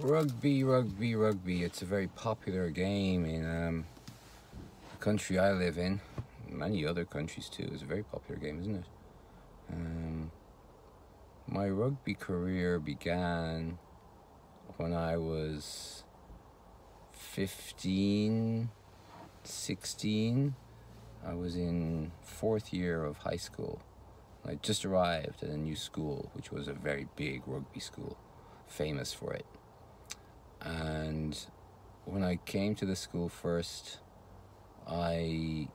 Rugby, rugby, rugby. It's a very popular game in um, the country I live in. Many other countries too. It's a very popular game, isn't it? Um, my rugby career began when I was 15, 16. I was in fourth year of high school. I just arrived at a new school, which was a very big rugby school, famous for it. And when I came to the school first, I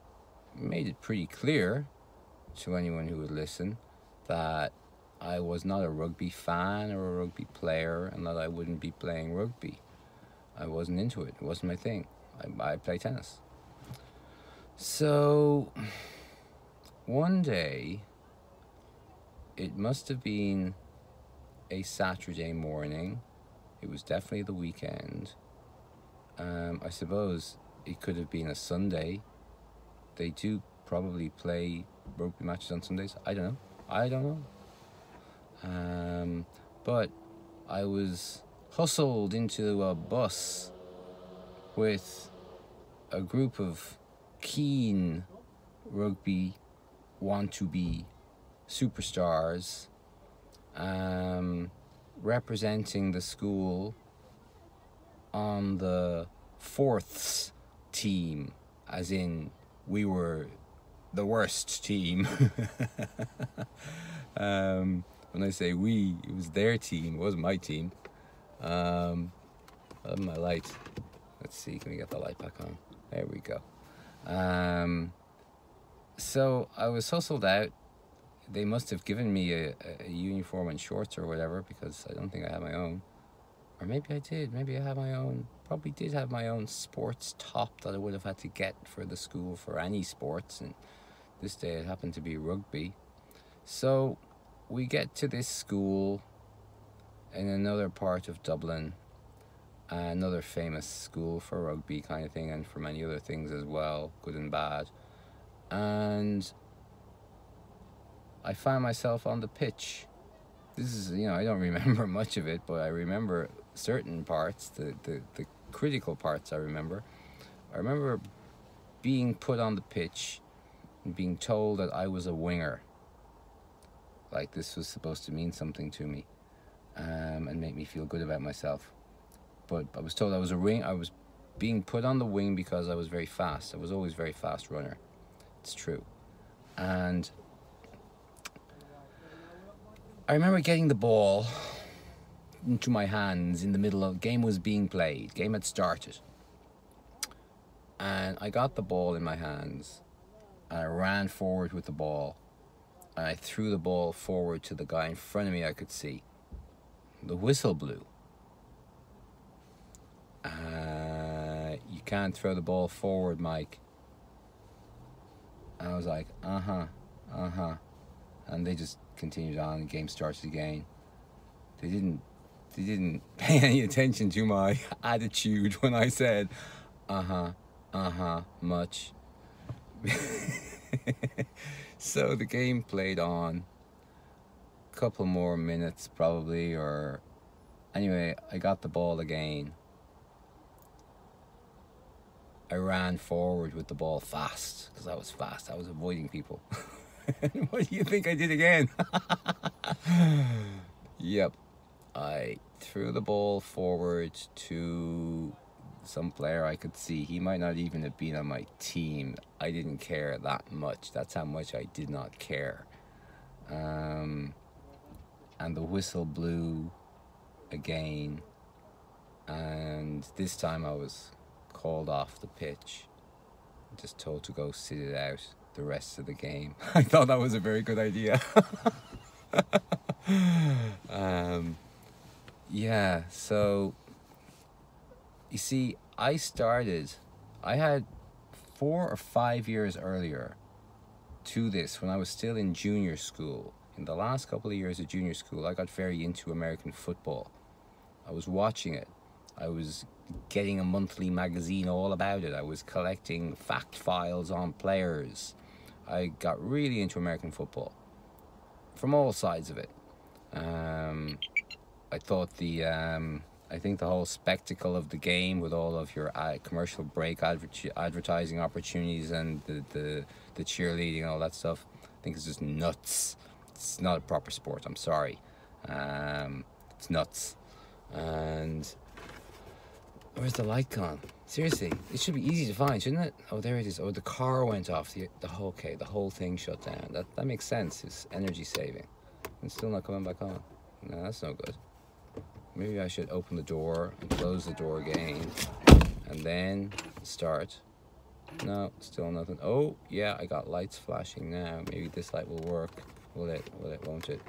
made it pretty clear to anyone who would listen that I was not a rugby fan or a rugby player and that I wouldn't be playing rugby. I wasn't into it, it wasn't my thing. I, I play tennis. So one day, it must have been a Saturday morning. It was definitely the weekend. Um, I suppose it could have been a Sunday. They do probably play rugby matches on Sundays. I don't know. I don't know. Um, but I was hustled into a bus with a group of keen rugby want to be superstars um, representing the school on the fourths team, as in we were the worst team. um, when I say we, it was their team, it wasn't my team. Um, my light. Let's see, can we get the light back on? There we go. Um, so I was hustled out. They must have given me a, a uniform and shorts or whatever because I don't think I had my own. Or maybe I did. Maybe I had my own. Probably did have my own sports top that I would have had to get for the school for any sports. And this day it happened to be rugby. So we get to this school in another part of Dublin, another famous school for rugby kind of thing, and for many other things as well, good and bad. And I find myself on the pitch. This is, you know, I don't remember much of it, but I remember certain parts, the, the, the critical parts I remember. I remember being put on the pitch and being told that I was a winger. Like this was supposed to mean something to me um, and make me feel good about myself. But I was told I was a wing. I was being put on the wing because I was very fast. I was always very fast runner. It's true. And I remember getting the ball into my hands in the middle of game was being played. Game had started. And I got the ball in my hands and I ran forward with the ball and I threw the ball forward to the guy in front of me I could see. The whistle blew. Uh, you can't throw the ball forward, Mike. And I was like, uh huh, uh huh. And they just continued on, the game starts again. They didn't they didn't pay any attention to my attitude when I said, uh huh, uh huh, much. so the game played on. A couple more minutes, probably, or anyway, I got the ball again. I ran forward with the ball fast because I was fast. I was avoiding people. what do you think I did again? yep. I threw the ball forward to some player I could see. He might not even have been on my team. I didn't care that much. That's how much I did not care. Um, and the whistle blew again. And this time I was called off the pitch, just told to go sit it out the rest of the game. I thought that was a very good idea. um, yeah, so you see, I started, I had four or five years earlier to this when I was still in junior school. In the last couple of years of junior school, I got very into American football. I was watching it. I was getting a monthly magazine all about it. I was collecting fact files on players. I got really into American football from all sides of it. Um, I thought the um, I think the whole spectacle of the game with all of your uh, commercial break adver- advertising opportunities and the, the, the cheerleading and all that stuff, I think it's just nuts. It's not a proper sport. I'm sorry. Um, it's nuts. And where's the light gone? Seriously, it should be easy to find, shouldn't it? Oh, there it is. Oh, the car went off. The, the whole, okay, the whole thing shut down. That, that makes sense. It's energy saving. It's still not coming back on. No, that's no good. Maybe I should open the door and close the door again and then start. No, still nothing. Oh, yeah, I got lights flashing now. Maybe this light will work. Will it? Will it? Won't it?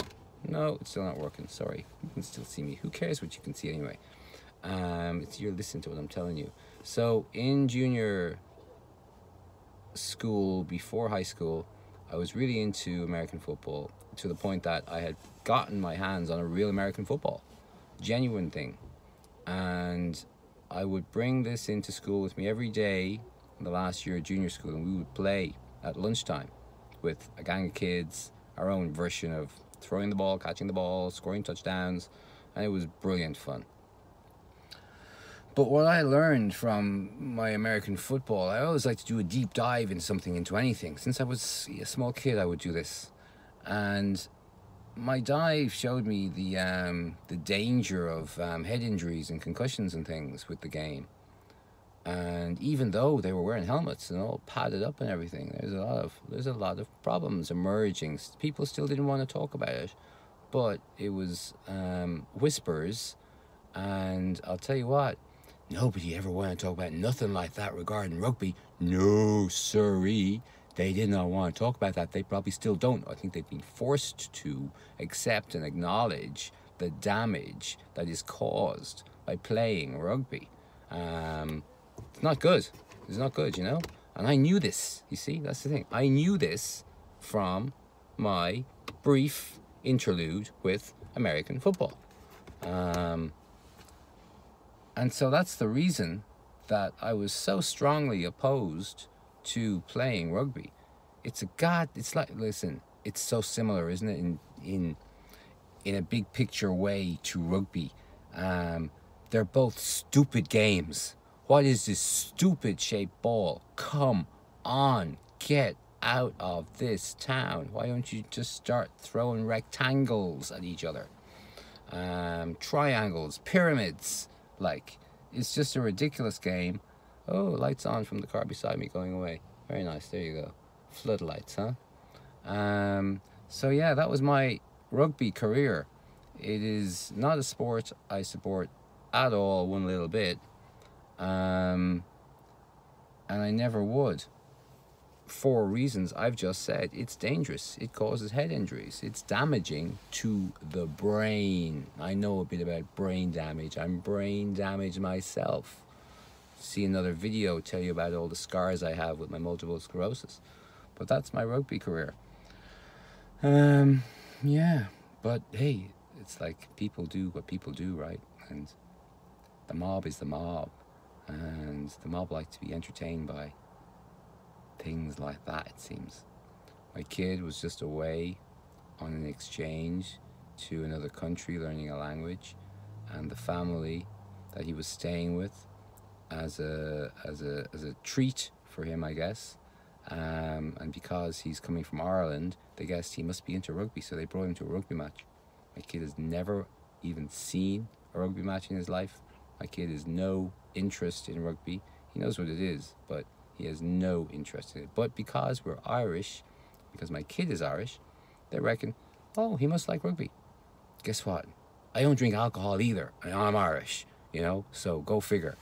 No, it's still not working. Sorry. You can still see me. Who cares what you can see anyway? Um, it's you're listening to what I'm telling you. So in junior school, before high school, I was really into American football to the point that I had gotten my hands on a real American football genuine thing. And I would bring this into school with me every day in the last year of junior school, and we would play at lunchtime with a gang of kids, our own version of throwing the ball, catching the ball, scoring touchdowns, and it was brilliant fun. But what I learned from my American football, I always like to do a deep dive in something, into anything. Since I was a small kid, I would do this. And my dive showed me the um, the danger of um, head injuries and concussions and things with the game. And even though they were wearing helmets and all padded up and everything, there's a lot of there's a lot of problems emerging. People still didn't want to talk about it, but it was um, whispers. And I'll tell you what, nobody ever wanted to talk about nothing like that regarding rugby. No, siree. They did not want to talk about that. They probably still don't. I think they've been forced to accept and acknowledge the damage that is caused by playing rugby. Um, it's not good. It's not good, you know? And I knew this, you see? That's the thing. I knew this from my brief interlude with American football. Um, and so that's the reason that I was so strongly opposed to playing rugby. It's a god. It's like listen. It's so similar, isn't it? In in in a big picture way to rugby. Um, they're both stupid games. What is this stupid shaped ball? Come on, get out of this town. Why don't you just start throwing rectangles at each other? Um, triangles, pyramids. Like, it's just a ridiculous game. Oh, lights on from the car beside me going away. Very nice. There you go. Floodlights, huh? Um, so, yeah, that was my rugby career. It is not a sport I support at all, one little bit. Um, and I never would. For reasons I've just said, it's dangerous. It causes head injuries. It's damaging to the brain. I know a bit about brain damage. I'm brain damaged myself see another video tell you about all the scars I have with my multiple sclerosis. But that's my rugby career. Um, yeah, but hey, it's like people do what people do, right? And the mob is the mob, and the mob like to be entertained by things like that. It seems. My kid was just away on an exchange to another country, learning a language, and the family that he was staying with as a as a as a treat for him, I guess. Um, and because he's coming from Ireland, they guessed he must be into rugby, so they brought him to a rugby match. My kid has never even seen a rugby match in his life. My kid has no interest in rugby. He knows what it is, but he has no interest in it. But because we're Irish, because my kid is Irish, they reckon, oh, he must like rugby. Guess what? I don't drink alcohol either, and I'm Irish, you know, so go figure.